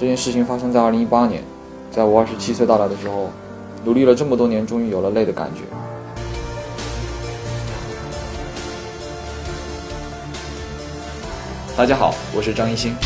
这件事情发生在二零一八年在我二十七岁到来的时候努力了这么多年终于有了累的感觉。大家好我是张艺兴